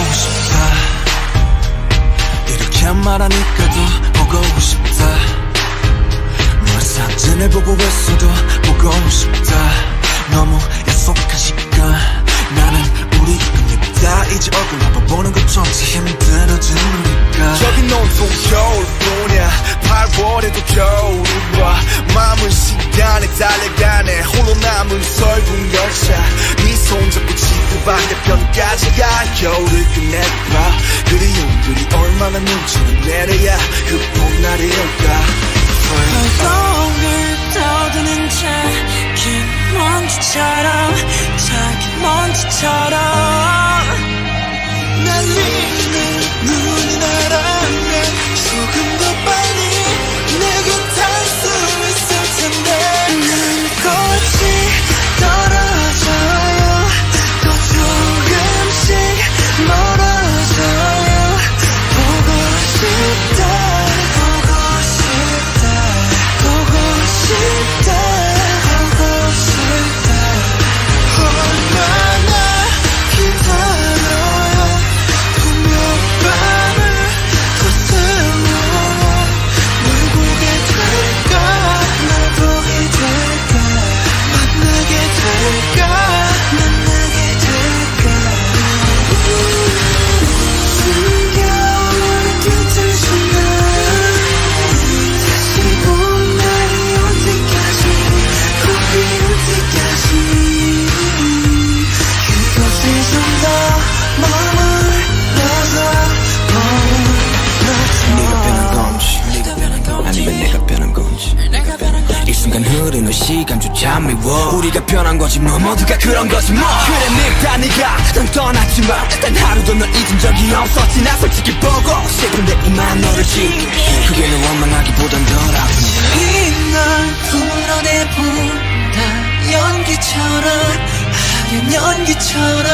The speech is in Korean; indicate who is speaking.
Speaker 1: 보고 싶다. 이렇게 말하니까 더 보고 싶다. 널 사진을 보고 있어도 보고 싶다. 너무 약속한 시간. 나는 우리 끝냈다. 이제 얼굴 한번 보는 것조차 우리가
Speaker 2: 저기 온통 겨울뿐이야. 8월에도 겨울이 와 마음은 시간에 달려가네. 홀로 남은 설국 열차 겨울을 끝내봐. 그리움들이 얼마나 눈치를 내려야 그 봄날이 올까
Speaker 3: 흐르는 시간조차 미워. 우리가 변한 거지 뭐. 모두가 그런 거지 뭐. 그래 늙다 네가. 난 떠났지만 단 하루도 널 잊은 적이 없었지. 나 솔직히 보고 싶은데 이만 너를 지울게. 그게 널 원망하기보단 덜 아픈
Speaker 4: 이날 풀어내본다 연기처럼 하얀 연기처럼